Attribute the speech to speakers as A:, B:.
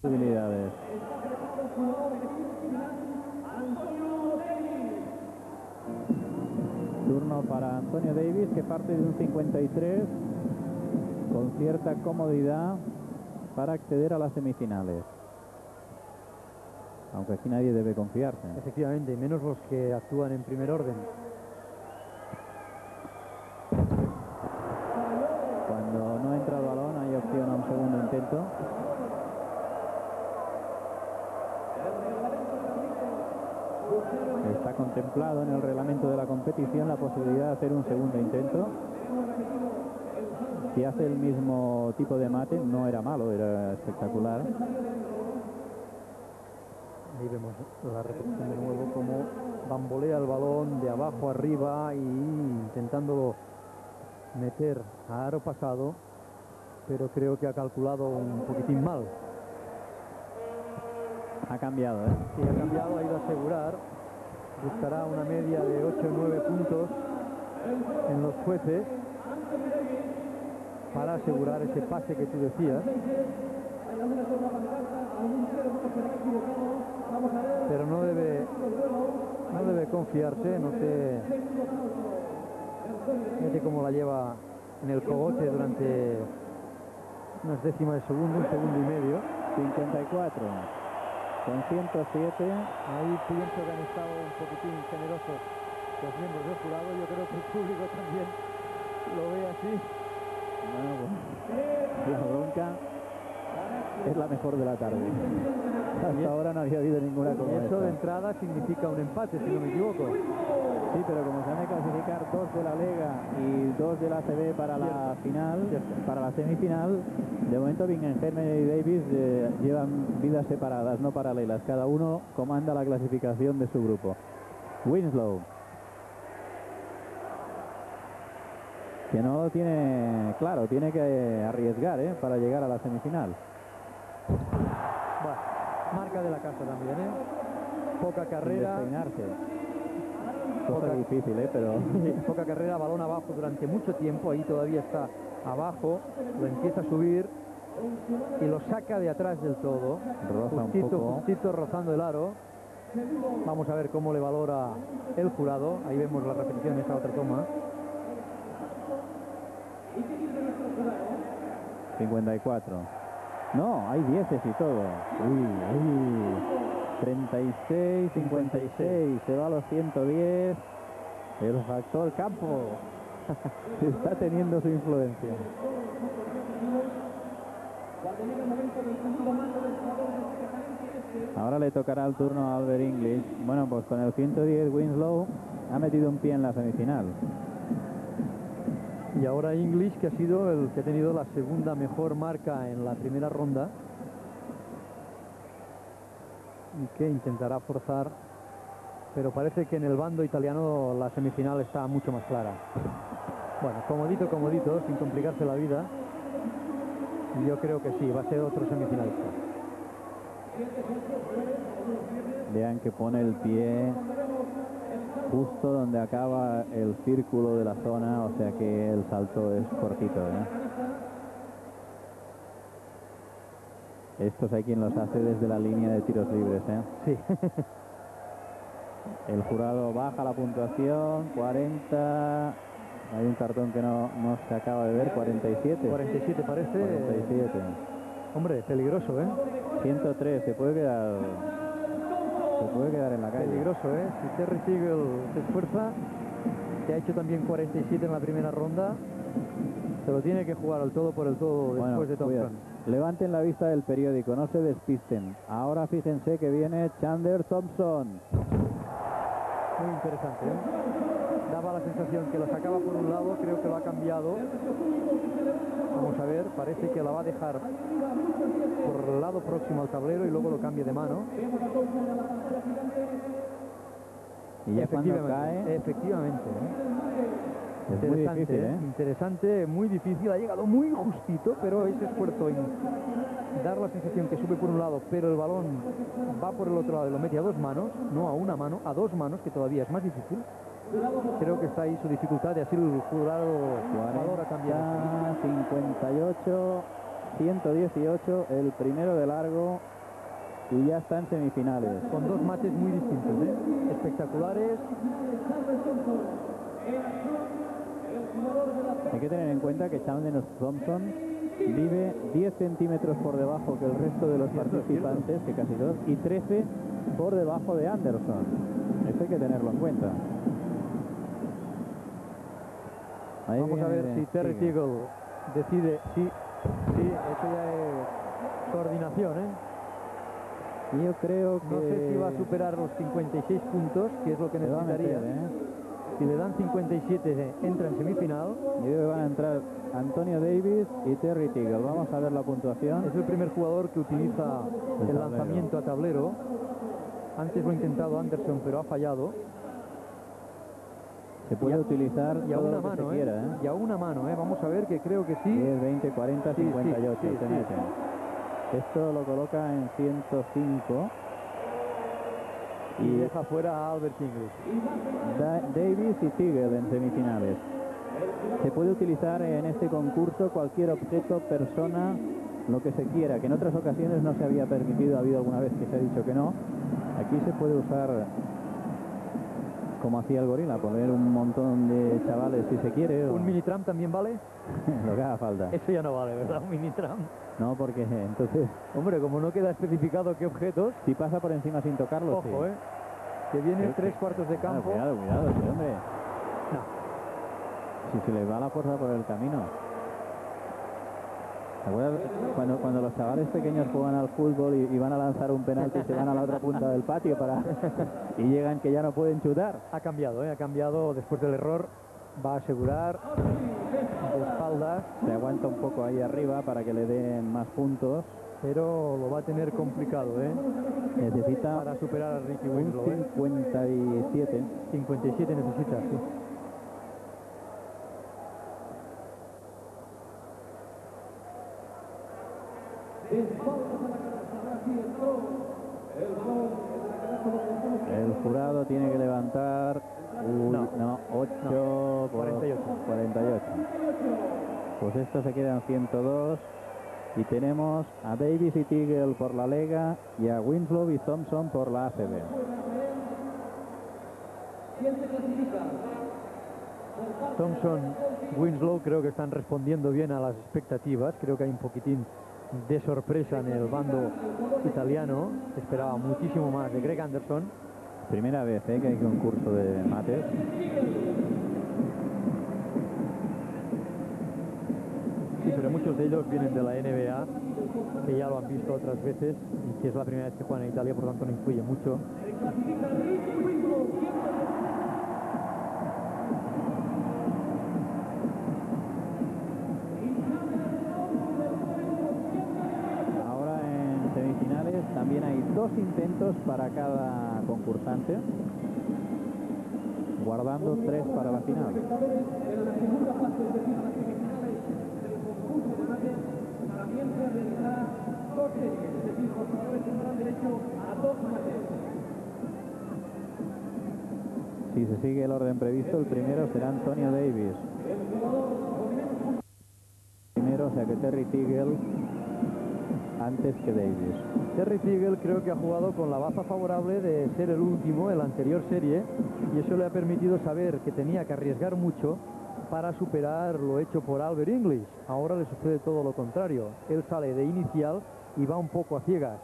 A: posibilidades. Turno para Antonio Davis que parte de un 53 con cierta comodidad para acceder a las semifinales. Aunque aquí nadie debe confiarse.
B: Efectivamente, menos los que actúan en primer orden.
A: Cuando no entra el balón hay opción a un segundo intento. Está contemplado en el reglamento de la competición la posibilidad de hacer un segundo intento. Si hace el mismo tipo de mate, no era malo, era espectacular.
B: Ahí vemos la repetición de nuevo como bambolea el balón de abajo arriba y intentándolo meter a aro pasado, pero creo que ha calculado un poquitín mal.
A: Ha cambiado, ¿eh?
B: Sí, ha cambiado, ha ido a asegurar. Buscará una media de 8 o 9 puntos en los jueces para asegurar ese pase que tú decías. Pero no debe, no debe confiarse, no sé, fíjate cómo la lleva en el cogote durante unas décimas de segundo, un segundo y medio.
A: 54 con 107.
B: Ahí pienso que han estado un poquitín generosos los miembros del jurado. Yo creo que el público también lo ve así.
A: Bueno, pues, la bronca es la mejor de la tarde. Hasta ahora no había habido ninguna como
B: Eso de entrada significa un empate, si no me equivoco.
A: Sí, pero como se han de clasificar dos de la Lega y dos de la CB para la final, para la semifinal, de momento Bingenheim y Davis eh, llevan vidas separadas, no paralelas. Cada uno comanda la clasificación de su grupo. Winslow. Que no lo tiene claro, tiene que arriesgar ¿eh? para llegar a la semifinal.
B: Bueno, marca de la casa también, ¿eh? Poca carrera.
A: Cosa difícil, ¿eh? pero
B: Poca carrera, balón abajo durante mucho tiempo, ahí todavía está abajo, lo empieza a subir y lo saca de atrás del todo.
A: Roza un
B: justito,
A: poco.
B: justito rozando el aro. Vamos a ver cómo le valora el jurado. Ahí vemos la repetición de esa otra toma.
A: 54. No, hay 10 y todo. Uy, uy. 36, 56. Se va a los 110. El factor campo está teniendo su influencia. Ahora le tocará el turno a Albert English. Bueno, pues con el 110 Winslow ha metido un pie en la semifinal.
B: Y ahora English, que ha sido el que ha tenido la segunda mejor marca en la primera ronda. Y que intentará forzar. Pero parece que en el bando italiano la semifinal está mucho más clara. Bueno, comodito, comodito, sin complicarse la vida. Yo creo que sí, va a ser otro semifinalista.
A: Vean que pone el pie justo donde acaba el círculo de la zona, o sea que el salto es cortito. ¿eh? Estos hay quien los hace desde la línea de tiros libres. ¿eh?
B: Sí.
A: El jurado baja la puntuación, 40. Hay un cartón que no, no se acaba de ver, 47.
B: 47 parece.
A: 47.
B: Hombre, peligroso, ¿eh?
A: 103, se puede quedar. Se puede quedar en la calle.
B: Peligroso, ¿eh? Si Terry Siegel se esfuerza, que ha hecho también 47 en la primera ronda, se lo tiene que jugar al todo por el todo después de. Thompson.
A: Levanten la vista del periódico, no se despisten. Ahora fíjense que viene Chandler Thompson.
B: Muy interesante, ¿eh? Daba la sensación que lo sacaba por un lado, creo que lo ha cambiado. Vamos a ver, parece que la va a dejar por el lado próximo al tablero y luego lo cambia de mano.
A: Y ya cuando
B: Efectivamente,
A: cae,
B: efectivamente. ¿eh?
A: Es muy difícil, ¿eh?
B: interesante, muy difícil. Ha llegado muy justito, pero ese esfuerzo en dar la sensación que sube por un lado, pero el balón va por el otro lado y lo mete a dos manos, no a una mano, a dos manos, que todavía es más difícil. Creo que está ahí su dificultad y así el jurado también. esto.
A: 40, 58. 118, el primero de largo y ya está en semifinales.
B: Con dos mates muy distintos, ¿eh? espectaculares.
A: Hay que tener en cuenta que Chandler Thompson vive 10 centímetros por debajo que el resto de los participantes, que casi dos, y 13 por debajo de Anderson. Eso hay que tenerlo en cuenta.
B: Ahí Vamos a ver si Terry Teagle decide. Sí, sí, eso ya es coordinación, ¿eh?
A: Yo creo que...
B: No sé si va a superar los 56 puntos, que es lo que necesitaría. ¿eh? Si le dan 57, entra en semifinal.
A: Y que van a entrar Antonio Davis y Terry Teagle. Vamos a ver la puntuación.
B: Es el primer jugador que utiliza el, lanzamiento a tablero. Antes lo ha intentado Anderson, pero ha fallado.
A: Se puede utilizar
B: y a una mano, ¿eh? ¿eh? Y a una mano, ¿eh? Vamos a ver que creo que sí.
A: 10, 20, 40, 58 Esto lo coloca en 105.
B: Y, deja fuera a Albert Inglis.
A: Davis y Tigel en semifinales. Se puede utilizar en este concurso cualquier objeto, persona, lo que se quiera, que en otras ocasiones no se había permitido, ha habido alguna vez que se ha dicho que no. Aquí se puede usar como hacía el gorila, poner un montón de chavales si se quiere.
B: ¿Un mini tram también vale?
A: Lo que haga falta.
B: Eso ya no vale, ¿verdad? Un mini tram.
A: No, porque entonces...
B: Hombre, como no queda especificado qué objetos...
A: Si pasa por encima sin tocarlo,
B: Ojo, ¿eh? Que viene tres cuartos de campo.
A: cuidado, cuidado, hombre. No. Si se le va la fuerza por el camino. Cuando, cuando los chavales pequeños juegan al fútbol y, van a lanzar un penalti y se van a la otra punta del patio para y llegan que ya no pueden chutar.
B: Ha cambiado, ¿eh? ha cambiado después del error. Va a asegurar de espaldas.
A: Se aguanta un poco ahí arriba para que le den más puntos.
B: Pero lo va a tener complicado, ¿eh?
A: Necesita
B: para superar a Ricky Winslow.
A: 57.
B: 57 necesita, sí.
A: El jurado tiene que levantar no, 8
B: 48.
A: 48. Pues esto se quedan 102 y tenemos a Davis y Tigel por la Lega y a Winslow y Thompson por la ACB.
B: Thompson, Winslow creo que están respondiendo bien a las expectativas. Creo que hay un poquitín de sorpresa en el bando italiano. Esperaba muchísimo más de Greg Anderson.
A: Primera vez ¿eh? que hay concurso de mates.
B: Sí, pero muchos de ellos vienen de la NBA, que ya lo han visto otras veces y que es la primera vez que juegan en Italia, por lo tanto no influye mucho.
A: También hay dos intentos para cada concursante, guardando tres para la final. Si se sigue el orden previsto, el primero será Antonio Davis. Primero, o sea que Terry Tigel antes que Davis.
B: Terry Siegel creo que ha jugado con la baza favorable de ser el último en la anterior serie y eso le ha permitido saber que tenía que arriesgar mucho para superar lo hecho por Albert English. Ahora le sucede todo lo contrario. Él sale de inicial y va un poco a ciegas.